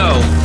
go.